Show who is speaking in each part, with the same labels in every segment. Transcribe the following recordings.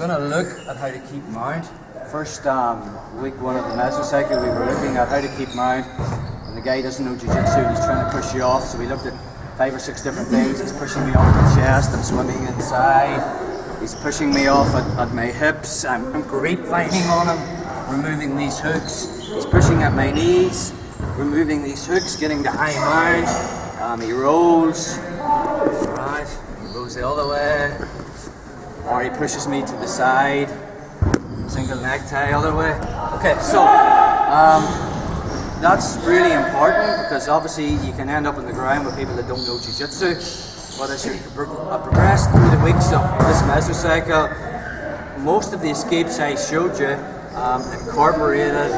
Speaker 1: going to look at how to keep mount. First um, week one of the mesocycle, we were looking at how to keep mount. And the guy doesn't know jiu-jitsu, he's trying to push you off. So we looked at five or six different things. He's pushing me off the chest, I'm swimming inside. He's pushing me off at, at my hips. I'm, I'm grapevining on him, removing these hooks. He's pushing at my knees, removing these hooks, getting the high mount. Um, he rolls. Right, he rolls the other way. Or he pushes me to the side. Single necktie other way. Okay, so um, that's really important because obviously you can end up on the ground with people that don't know jiu-jitsu. But as you uh, progress through the weeks of this mesocycle, most of the escapes I showed you um, incorporated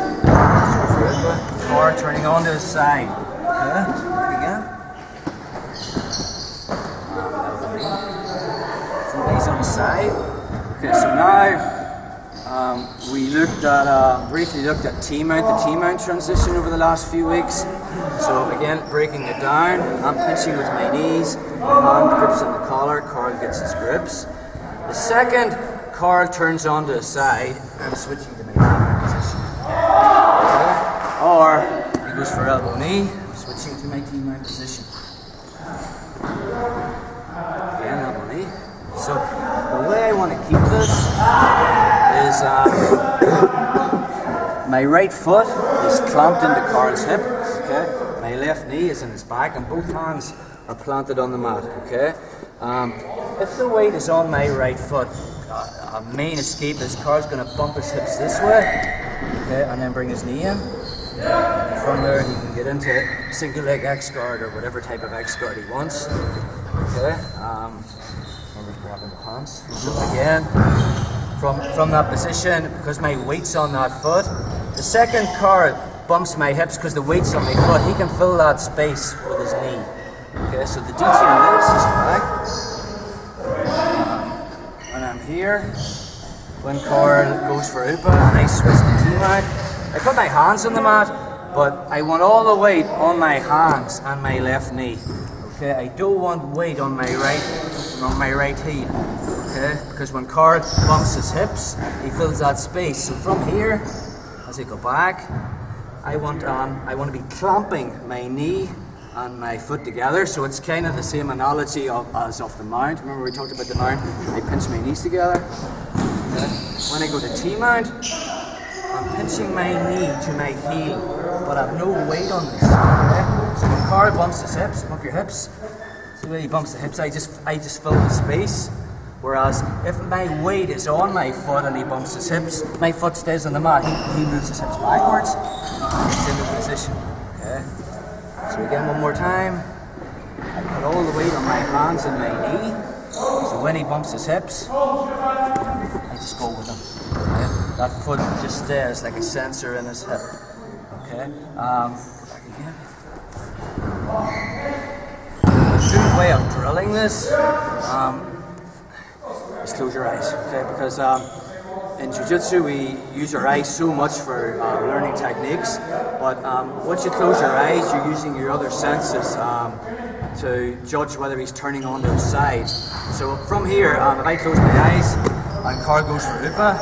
Speaker 1: Carl turning onto the side. Okay, again. Somebody's on the side. Okay, so now um, we looked at, uh, briefly looked at T-mount, the T-mount transition over the last few weeks. So again, breaking it down, I'm pinching with my knees, my hand grips on the collar, Carl gets his grips. The second, Carl turns onto the side, I'm switching to my T-mount position. Okay? Or he goes for elbow knee, switching to my T-mount position. Is um, my right foot is clamped into Carl's hip. Okay, my left knee is in his back, and both hands are planted on the mat. Okay, um, if the weight is on my right foot, uh, a main escape is Carl's going to bump his hips this way. Okay, and then bring his knee in. And from there, he can get into single leg X guard or whatever type of X guard he wants. Okay. Um, grabbing the pants. Again, from from that position, because my weight's on that foot, the second Carl bumps my hips because the weight's on my foot. He can fill that space with his knee. Okay, so the DT on this is back. When I'm here, when Carl goes for Upa and I switch the T mount, I put my hands on the mat, but I want all the weight on my hands and my left knee. Okay, I don't want weight on my right on my right heel. Okay, because when Carl bumps his hips, he fills that space. So from here, as I go back, I want um, I want to be clamping my knee and my foot together. So it's kind of the same analogy of, as of the mount. Remember we talked about the mount? I pinch my knees together. Okay. When I go to T mount, I'm pinching my knee to my heel, but I've no weight on this. Okay? So when Carl bumps his hips, bump your hips. See when he bumps the hips, I just I just fill the space. Whereas if my weight is on my foot and he bumps his hips, my foot stays on the mat. He, he moves his hips backwards. It's in the position. Okay. So again, one more time. I put all the weight on my hands and my knee. So when he bumps his hips, I just go with him. Okay? That foot just stays like a sensor in his hip. Okay. Um, back again. Way of drilling this um, is close your eyes. Okay, because um, in jiu-jitsu we use our eyes so much for uh, learning techniques, but um, once you close your eyes, you're using your other senses um, to judge whether he's turning on to his side. So from here, um, if I close my eyes and Carl goes for Upa,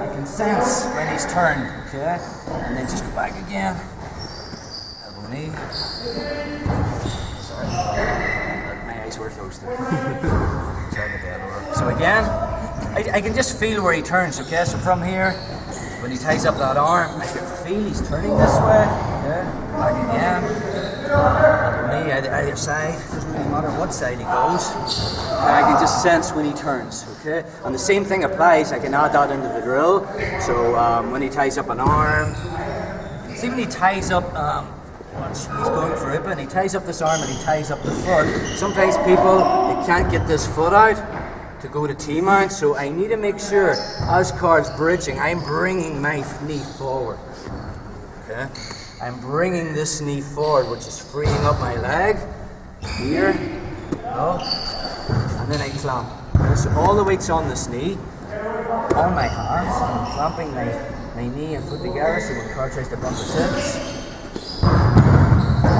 Speaker 1: I can sense when he's turned, okay? And then just go back again. Knee. Sorry. My eyes were closed there. Sorry about that. So again, I, I can just feel where he turns, okay? So from here, when he ties up that arm, I can feel he's turning this way. Yeah, Back again. Knee, either, either side. Doesn't really matter what side he goes. Okay, I can just sense when he turns, okay? And the same thing applies, I can add that into the drill. So um, when he ties up an arm, see when he ties up, um, he's going for it, and he ties up this arm and he ties up the foot. Sometimes people, they can't get this foot out to go to T-mount, so I need to make sure, as Carl's bridging, I'm bringing my knee forward, okay? I'm bringing this knee forward, which is freeing up my leg, here, no, and then I clamp. So all the weight's on this knee, on my hands, I'm clamping my, my knee and foot together so when Carl tries to bump his hips.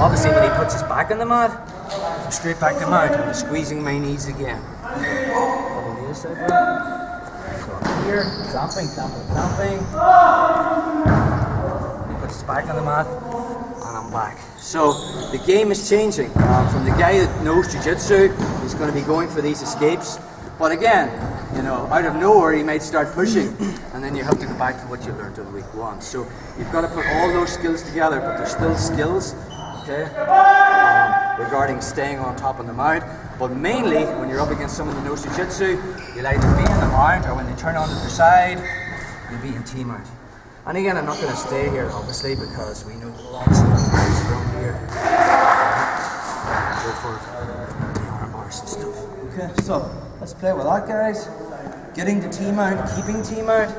Speaker 1: Obviously when he puts his back in the mud, straight back to mount, I'm squeezing my knees again. So here, jumping, jumping, jumping. He puts his back on the mat, and I'm back. So the game is changing. Um, from the guy that knows jiu-jitsu, he's going to be going for these escapes. But again, you know, out of nowhere he might start pushing, and then you have to go back to what you learned in week one. So you've got to put all those skills together, but they're still skills, okay, um, regarding staying on top of the mount. But mainly, when you're up against someone that knows jiu-jitsu, you'll either be in the mount, or when they turn onto their side, you'll be in T-mount. And again, I'm not going to stay here, obviously, because we know lots of guys from here go for the arm bars and stuff. Okay, so let's play with that, guys. Getting to T-mount, keeping T-mount.